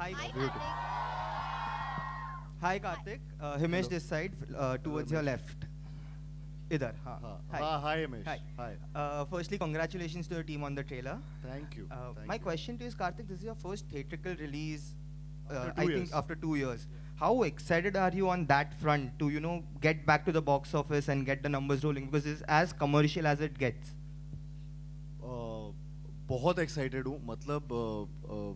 Hi, Beautiful. hi Karthik. Uh, Himesh this side, uh, towards your left. Idhar. हाँ. हाँ Hi. हाँ hi Himesh. Hi. Hi. Uh, firstly, congratulations to the team on the trailer. Thank you. Uh, Thank my you. question to you is, Karthik, this is your first theatrical release. Uh, I two think years. after two years. How excited are you on that front to you know get back to the box office and get the numbers rolling because it's as commercial as it gets. Uh, बहुत excited हूँ मतलब uh, uh,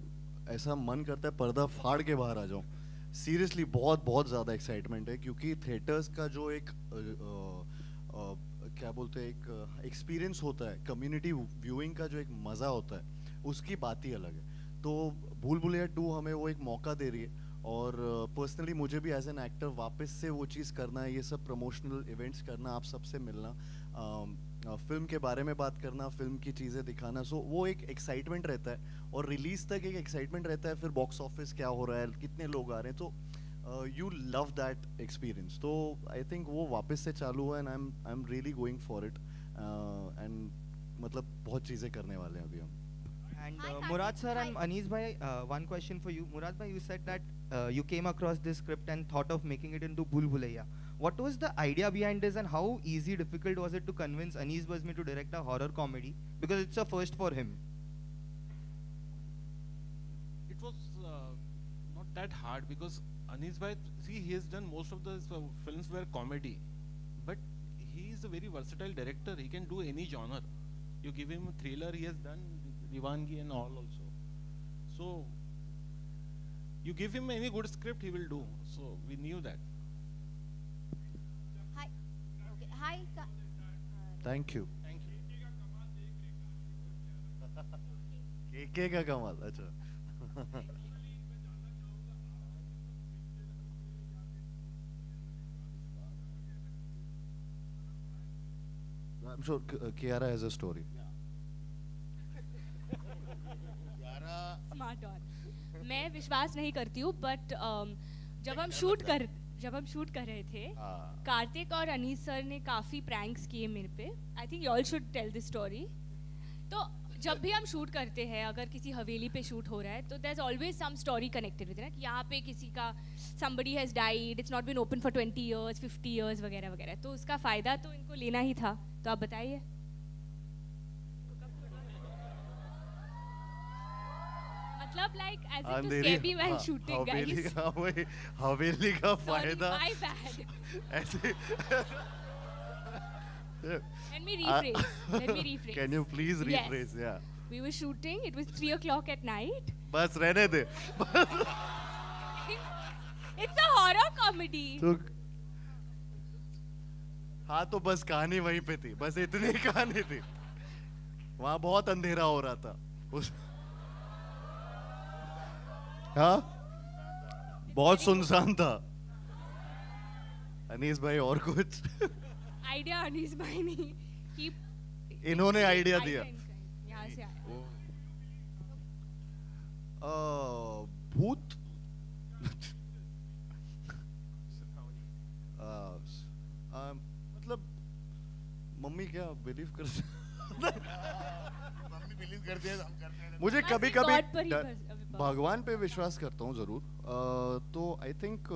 ऐसा मन करता है पर्दा फाड़ के बाहर आ जाऊँ। सीरियसली बहुत बहुत ज़्यादा एक्साइटमेंट है क्योंकि थिएटर्स का जो एक uh, uh, uh, क्या बोलते हैं एक एक्सपीरियंस होता है कम्युनिटी व्यूइंग का जो एक मज़ा होता है उसकी बात ही अलग है। तो भूल भुलैया टू हमें वो एक मौका दे रही है और पर्सनली मुझे भी एज एन एक्टर वापस से वो चीज़ करना है ये सब प्रमोशनल इवेंट्स करना आप सबसे मिलना फ़िल्म के बारे में बात करना फ़िल्म की चीज़ें दिखाना सो वो एक एक्साइटमेंट रहता है और रिलीज़ तक एक एक्साइटमेंट रहता है फिर बॉक्स ऑफ़िस क्या हो रहा है कितने लोग आ रहे हैं तो यू लव दैट एक्सपीरियंस तो आई थिंक वो वापस से चालू हुआ and I am I am really going for it and मतलब बहुत चीज़ें करने वाले हैं अभी हम And uh. Murad sir and. Anis bhai, uh, one question for you. Murad bhai, you said that uh, you came across this script and thought of making it into Bhul Bhulaiya. What was the idea behind this and how easy, difficult was it to convince Anis Bazmi to direct a horror comedy? Because it's a first for him. it was uh, not that hard because Anis bhai, see, he has done most of the uh, films were comedy, but he is a very versatile director. He can do any genre. You give him a thriller, he has done Divangi and all also. So you give him any good script, he will do. So we knew that. Uh, thank you KK का कमाल अच्छा। I'm sure uh, Kiara has a story. Smart और मैं विश्वास नहीं करती हूँ but जब हम शूट कर जब हम शूट कर रहे थे हाँ। कार्तिक और अनीस सर ने काफ़ी प्रैंक्स किए मेरे पे। I think you all should tell this story तो जब भी हम शूट करते हैं अगर किसी हवेली पे शूट हो रहा है तो there is always some story connected with ना कि यहाँ पे किसी का somebody has died it's not been open for twenty years fifty years वगैरह वगैरह। तो उसका फ़ायदा तो इनको लेना ही था। तो आप बताइए। मतलब like as it to stay be shooting guys हवेली का वही हवेली का फ़ायदा। माय बैड ऐसे can me rephrase let me rephrase can you please rephrase या we were shooting it was 3 o'clock at night बस रहने दे। इट्स अ हॉरर कॉमेडी हाँ तो बस कहानी वहीं पे थी। बस इतनी कहानी थी। वहाँ बहुत अंधेरा हो रहा था। उस हाँ? बहुत सुनसान था। अनीस भाई और कुछ। आइडिया Anis भाई ने कि इन्होंने आइडिया दिया। भूत? मतलब मम्मी क्या बिलीव करती मुझे कभी कभी। भगवान पे विश्वास करता हूँ ज़रूर। तो आई थिंक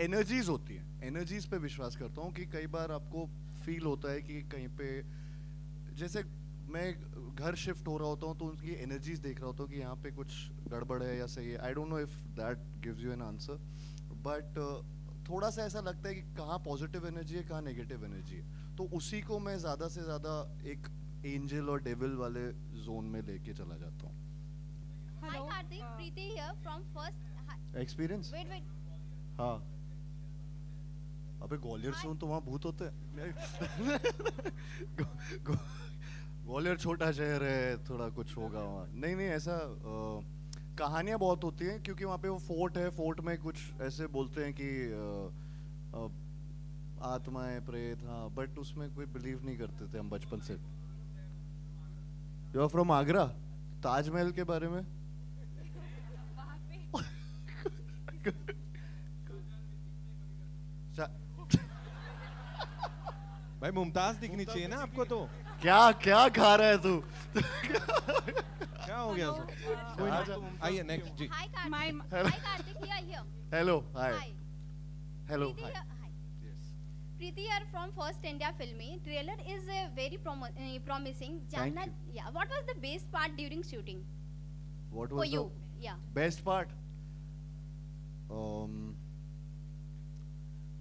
एनर्जीज होती हैं। एनर्जीज पे विश्वास करता हूँ कि कई बार आपको फील होता है कि कहीं पे जैसे मैं घर शिफ्ट हो रहा होता हूँ तो उनकी एनर्जीज देख रहा होता हूँ कि यहाँ पे कुछ गड़बड़ है या सही है। I don't know if that gives you an answer but थोड़ा सा ऐसा लगता है कि कहाँ पॉजिटिव एनर्जी है कहाँ नेगेटिव एनर्जी है। तो उसी को मैं ज़्यादा से ज़्यादा एक एंजल और डेविल वाले जोन में लेके चला जाता हूँ Hi, Karthik. Preeti here from first. Hi. Experience Wait, wait. हाँ अबे ग्वालियर से हूँ तो वहाँ भूत होते हैं ग्वालियर छोटा शहर है थोड़ा कुछ होगा वहाँ नहीं नहीं ऐसा कहानियाँ बहुत होती हैं क्योंकि वहाँ पे वो फोर्ट है फोर्ट में कुछ ऐसे बोलते हैं कि आत्माएँ प्रेत हाँ बट उसमें कोई बिलीव नहीं करते थे हम बचपन से you are from Agra Taj Mahal के बारे में? भाई मुमताज़ दिखनी चाहिए ना आपको तो। क्या क्या खा रहा है तू? क्या हो गया आइए next ji. Hello hi. Hello hi. Preeti here from First India Filmy. Trailer is uh, very promo- uh, promising. Janna, yeah. What was the best part during shooting what for you? Yeah. Best part Um,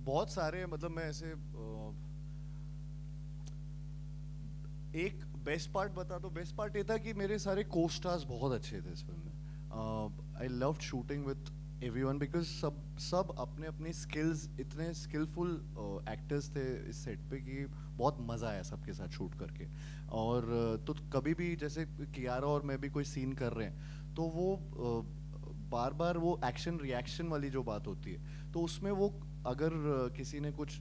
बहुत सारे मतलब मैं ऐसे uh, एक best part बता दो best part ये था कि मेरे सारे को स्टार्स बहुत अच्छे थे इस फ़िल्म में I love shooting with everyone because सब सब अपने अपने स्किल्स इतने स्किलफुल एक्टर्स थे इस सेट पे कि बहुत मज़ा आया सबके साथ शूट करके और तो कभी भी जैसे कियारा और मैं भी कोई सीन कर रहे हैं तो वो बार बार वो एक्शन रिएक्शन वाली जो बात होती है तो उसमें वो अगर किसी ने कुछ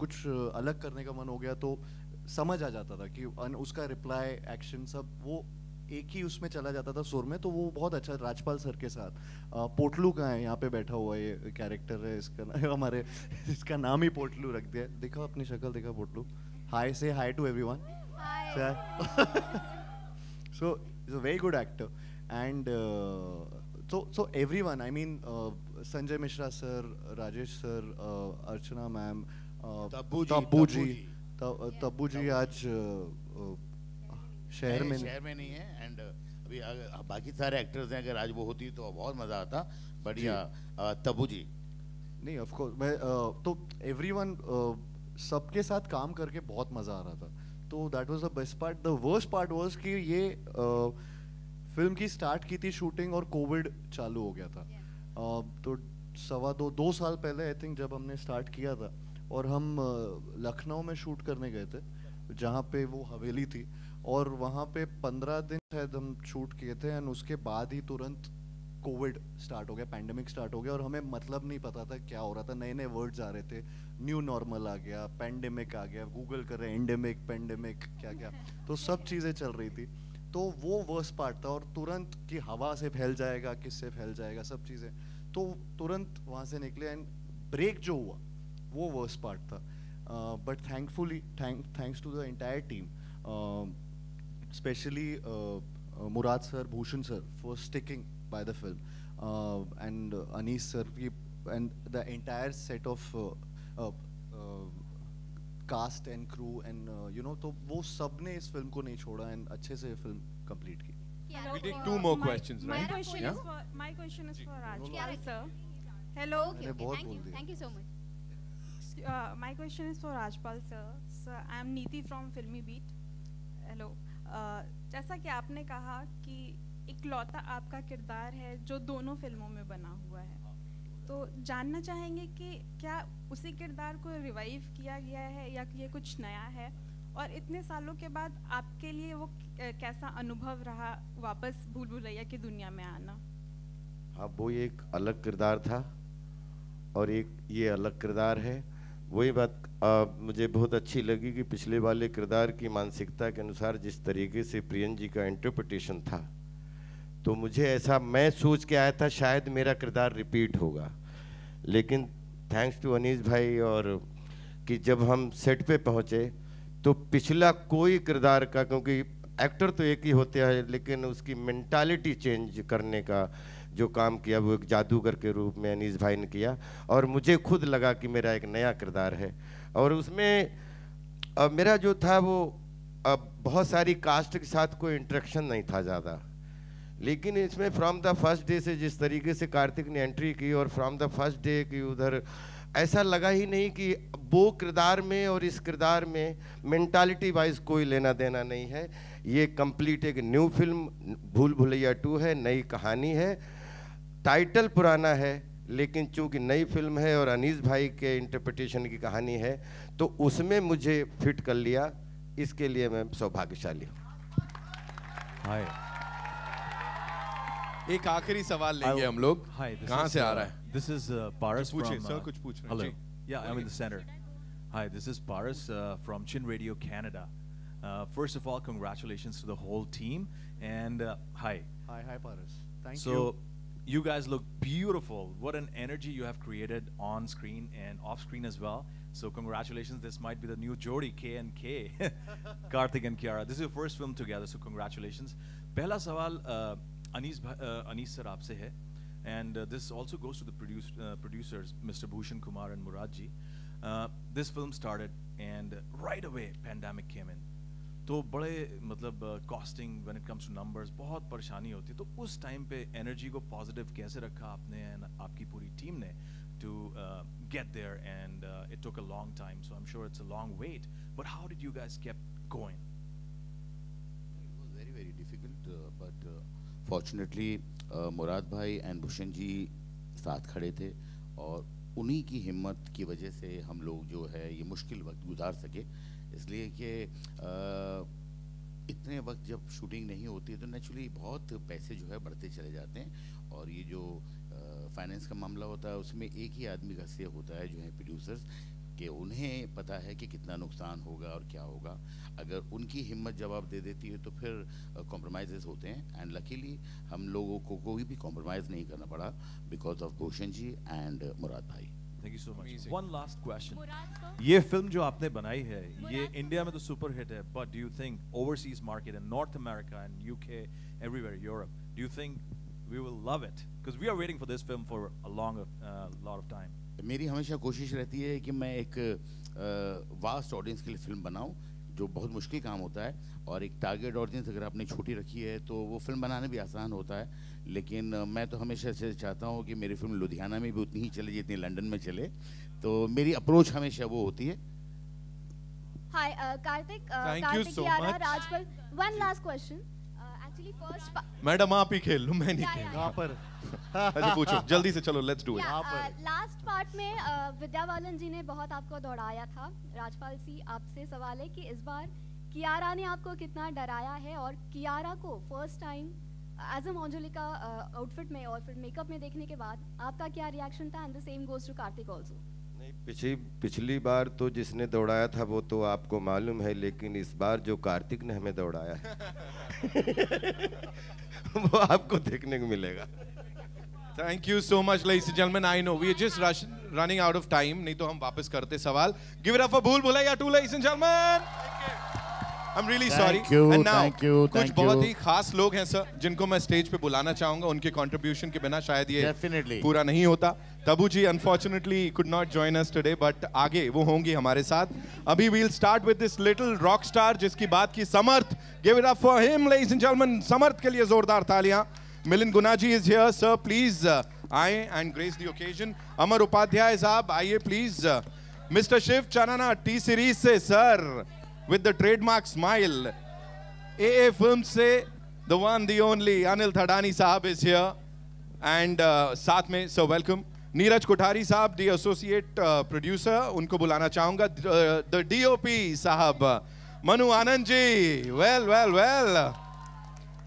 कुछ अलग करने का मन हो गया तो समझ आ जाता था कि उसका रिप्लाई एक्शन सब वो एक ही उसमें चला जाता था सुर में तो वो बहुत अच्छा राजपाल सर के साथ। अ, पोटलू का है यहाँ पे बैठा हुआ ये कैरेक्टर है इसका ना- हमारे इसका नाम ही पोटलू रख दिया। देखो अपनी शक्ल देखा पोटलू। हाय से hi to everyone Hi. so he's a very good actor. And uh, so so everyone i mean uh, sanjay mishra sir rajesh sir uh, archana ma'am uh, Tabu ji, Tabu ji Tabu ji. Tabu ji आज uh, uh, शहर नहीं, में शहर में नहीं है and अभी बाकी सारे एक्टर्स हैं अगर आज वो होती तो बहुत मज़ा आता। बट जी। या तब्बू जी। नहीं ऑफ़ कोर्स मैं uh, तो एवरीवन सबके साथ काम करके बहुत मज़ा आ रहा था। तो that was the best part the worst part was कि ये फ़िल्म की स्टार्ट की थी शूटिंग और कोविड चालू हो गया था। Uh, तो सवा दो दो साल पहले आई थिंक जब हमने स्टार्ट किया था और हम uh, लखनऊ में शूट करने गए थे जहाँ पे वो हवेली थी और वहाँ पे पंद्रह दिन शायद हम शूट किए थे एंड उसके बाद ही तुरंत कोविड स्टार्ट हो गया पैंडेमिक स्टार्ट हो गया और हमें मतलब नहीं पता था क्या हो रहा था। नए नए वर्ड्स आ रहे थे। न्यू नॉर्मल आ गया पैंडेमिक आ गया गूगल कर रहे एंडेमिक पेंडेमिक क्या क्या तो सब चीज़ें चल रही थी। तो वो वर्स्ट पार्ट था और तुरंत कि हवा से फैल जाएगा, किससे फैल जाएगा, सब चीज़ें। तो तुरंत वहाँ से निकले एंड ब्रेक जो हुआ, वो वर्स्ट पार्ट था। But thankfully thank thanks to the entire team especially uh, uh, Murad sir, Bhushan sir for sticking by the film, uh, and uh, Anis sir and the entire set of uh, uh, uh, cast and crew and uh, you know तो वो सबने इस film को नहीं छोड़ा and अच्छे से फ़िल्म कंप्लीट की Kiara, We take uh, two more my, questions, my right? question Yeah? is for my question is for Kiara. Rajpal sir. Hello. Okay, okay. Thank you. Thank you so much. Uh, my question is for Rajpal sir. Sir, I am Neeti from Filmy Beat. Hello. जैसा कि आपने कहा कि इकलौता आपका किरदार है जो दोनों फ़िल्मों में बना हुआ है। तो जानना चाहेंगे कि क्या उसी किरदार को रिवाइव किया गया है या कि ये कुछ नया है? और इतने सालों के बाद आपके लिए वो कैसा अनुभव रहा वापस भूल भुलैया की दुनिया में आना? हाँ वो एक अलग किरदार था और एक ये अलग किरदार है। वही बात आ, मुझे बहुत अच्छी लगी कि पिछले वाले किरदार की मानसिकता के अनुसार जिस तरीके से प्रियन जी का इंटरप्रिटेशन था तो मुझे ऐसा मैं सोच के आया था शायद मेरा किरदार रिपीट होगा। लेकिन थैंक्स टू अनीस भाई और कि जब हम सेट पे पहुँचे तो पिछला कोई किरदार का क्योंकि एक्टर तो एक ही होते हैं लेकिन उसकी मेंटालिटी चेंज करने का जो काम किया वो एक जादूगर के रूप में अनीस भाई ने किया और मुझे खुद लगा कि मेरा एक नया किरदार है। और उसमें अ, मेरा जो था वो अ, बहुत सारी कास्ट के साथ कोई इंटरेक्शन नहीं था ज़्यादा। लेकिन इसमें फ्रॉम द फ़र्स्ट डे से जिस तरीके से कार्तिक ने एंट्री की और फ्रॉम द फ़र्स्ट डे की उधर ऐसा लगा ही नहीं कि वो किरदार में और इस किरदार में मेंटालिटी वाइज कोई लेना देना नहीं है। ये कंप्लीट एक न्यू फ़िल्म भूल भुलैया टू है नई कहानी है। टाइटल पुराना है लेकिन चूँकि नई फ़िल्म है और अनीस भाई के इंटरप्रिटेशन की कहानी है तो उसमें मुझे फिट कर लिया। इसके लिए मैं सौभाग्यशाली हाय। एक आखिरी सवाल लेंगे हम लोग। कहाँ से आ रहा है? दिस इज़ पारस कुछ पूछ रहे या I am in the centre hi this is Paras from CHIN radio Canada first of all congratulations to the whole team and hi hi hi Paras thank you so you guys look beautiful. What an energy you have created on screen and off screen as well. So, congratulations. This might be the new Jodi, K and K. Karthik and Kiara. This is your first film together, so congratulations. पहला सवाल Anees Anees sir आपसे है and uh, this also goes to the produce, uh, producers Mr. Bhushan Kumar and Murad ji uh, this film started and right away pandemic came in तो बड़े मतलब costing when it comes to numbers बहुत परेशानी होती है। तो उस time पे एनर्जी को पॉजिटिव कैसे रखा आपने एंड आपकी पूरी टीम ने to get there and it took a long time so I am sure it's a long wait but how did you guys was very very difficult uh, but uh, fortunately uh, Murad भाई and Bhushan ji साथ खड़े थे और उन्हीं की हिम्मत की वजह से हम लोग जो है ये मुश्किल वक्त गुजार सके। इसलिए कि इतने वक्त जब शूटिंग नहीं होती है तो नेचुरली बहुत पैसे जो है बढ़ते चले जाते हैं। और ये जो फाइनेंस का मामला होता है, उसमें एक ही आदमी का से होता है जो है प्रोड्यूसर्स कि उन्हें पता है कि कितना नुकसान होगा और क्या होगा। अगर उनकी हिम्मत जवाब दे देती है तो फिर कॉम्प्रोमाइज़ होते हैं। एंड लकीली हम लोगों को कोई भी कॉम्प्रोमाइज़ नहीं करना पड़ा because of Bhushan ji and Murad भाई thank you so much one last question ये फ़िल्म जो आपने बनाई है ये इंडिया में तो सुपर हिट है but do you think overseas market in North America and UK everywhere Europe do you think we will love it because we are waiting for this film for a long lot of time मेरी हमेशा कोशिश रहती है कि मैं एक vast audience के लिए फ़िल्म बनाऊँ। जो बहुत मुश्किल काम होता है और एक टारगेट ऑडियंस अगर आपने छोटी रखी है तो वो फ़िल्म बनाना भी आसान होता है। लेकिन मैं तो हमेशा से चाहता हूँ कि मेरी फ़िल्म लुधियाना में भी उतनी ही चले जितनी लंदन में चले। तो मेरी अप्रोच हमेशा वो होती है। Hi Kartik Kartik Rajpal one last question madam आप ही खेल लो मैं नहीं खेल यहाँ पर। अच्छा पूछो जल्दी से चलो let's do it last part में विद्या बालन जी ने बहुत आपको दौड़ाया था। राजपाल सी आपसे सवाल है कि इस बार कियारा ने आपको कितना डराया है और कियारा को first time as a Manjulika outfit में और फिर मेकअप में देखने के बाद आपका क्या रिएक्शन था? And the same goes to Kartik also पिछली पिछली बार तो जिसने दौड़ाया था वो तो आपको मालूम है लेकिन इस बार जो कार्तिक ने हमें दौड़ाया वो आपको देखने को मिलेगा। Thank you so much gentleman I know we just running out of time नहीं तो हम वापस करते सवाल। Give it up for Bhool Bhulaiyaa two ladies and gentleman thank you Thank you, And now, thank you, कुछ बहुत ही खास लोग हैं सर जिनको मैं स्टेज पे बुलाना चाहूँगा। उनके कंट्रीब्यूशन के बिना शायद ये Definitely. पूरा नहीं होता। Tabu ji unfortunately could not join us today but आगे वो होंगी हमारे साथ। अभी we'll start with this little rock star जिसकी बात की Samarth. Give it up for him ladies and gentleman Samarth के लिए जोरदार तालियाँ। Milind Gunaji is here sir please आए and grace the occasion Amar Upadhyay साहब आइए please mister Shiv Chanana T series से sir with the trademark smile. AA Films se the one, the only Anil Thadani Saab is here, and uh, साथ में so welcome. Neeraj Kuthari साहब दी associate producer उनको बुलाना चाहूँगा. The DOP साहब Manu Anand ji well well well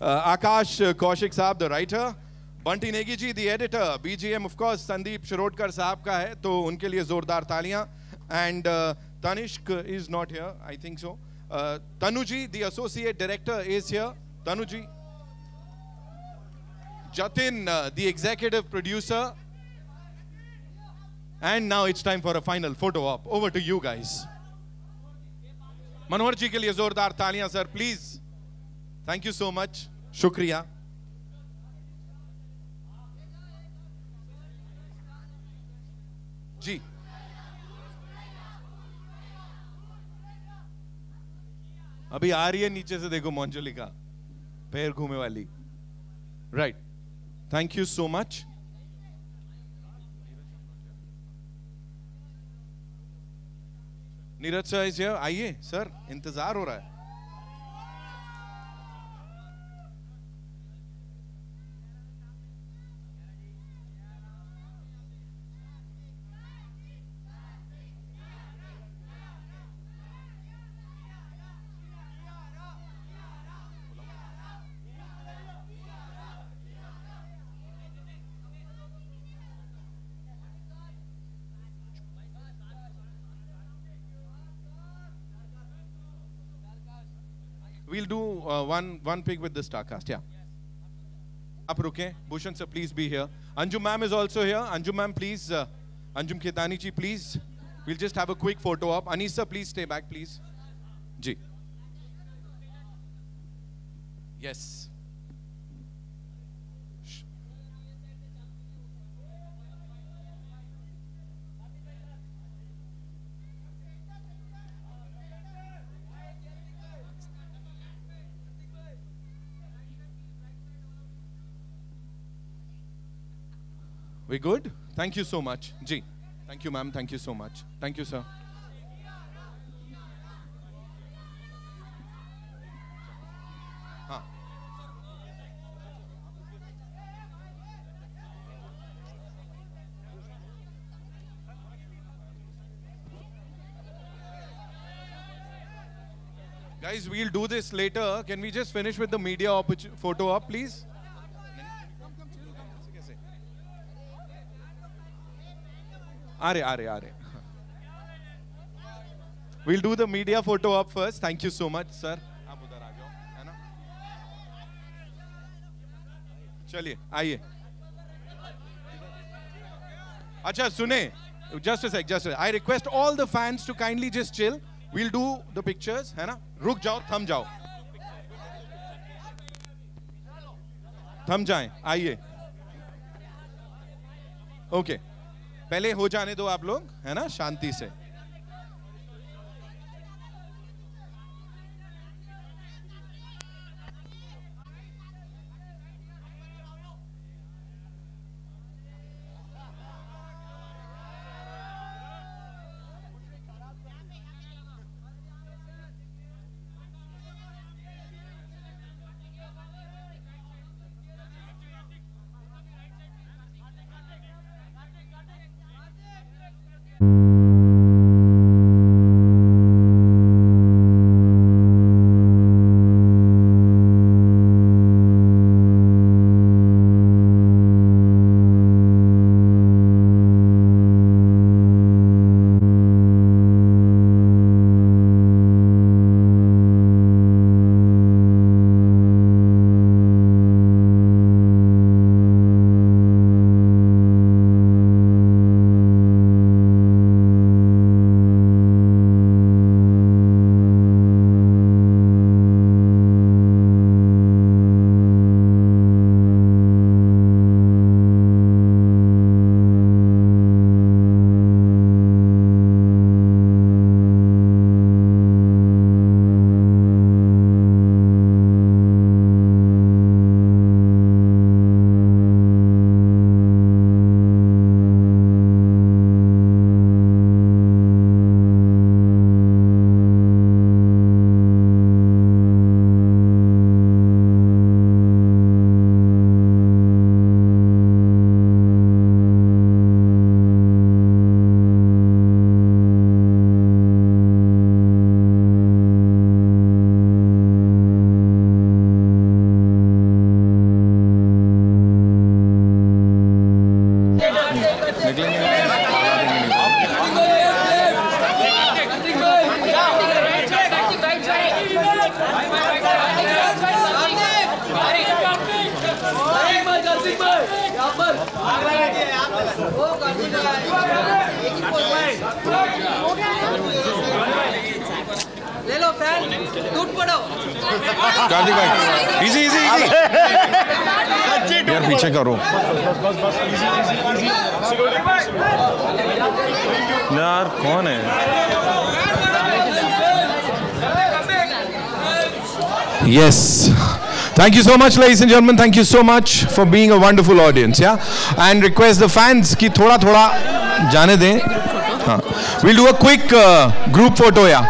Akash Kaushik साहब the writer Bunty Negi ji the editor BGM of course Sandeep Shirodkar साहब का है तो उनके लिए जोरदार तालियाँ. And Tanishq is not here I think so uh, Tanuji, the associate director, is here. Tanuji. Jatin, uh, the executive producer. And now it's time for a final photo op. Over to you guys. Manohar ji के लिए जोरदार तालियाँ sir please thank you so much शुक्रिया जी अभी आ रही है नीचे से देखो मोंजोलिका पैर घूमे वाली। Right thank you so much Neeraj sir आइए सर इंतज़ार हो रहा है we'll do uh, one one pick with the star cast yeah आप रुके Bhushan sir please be here anjum ma'am is also here anjum ma'am please uh, anjum ketani ji please we'll just have a quick photo op anis sir please stay back please ji yes We good? Thank you so much. Ji. Thank you, ma'am. Thank you so much. Thank you, sir. Guys, we'll do this later. Can we just finish with the media photo up, please? रहे आ रहे We'll do the media photo up first. Thank you so much, sir. आप उधर आ जाओ, है ना? चलिए आइए अच्छा सुने just a sec just a sec. I request all the fans to kindly just chill we'll do the pictures है ना रुक जाओ थम जाओ थम जाएँ आइए ओके पहले हो जाने दो आप लोग है ना शांति से। यार, कौन है? Yes thank you so much ladies and gentleman thank you so much for being a wonderful audience yeah and request the fans कि थोड़ा थोड़ा जाने दें। We'll do a quick group photo yeah?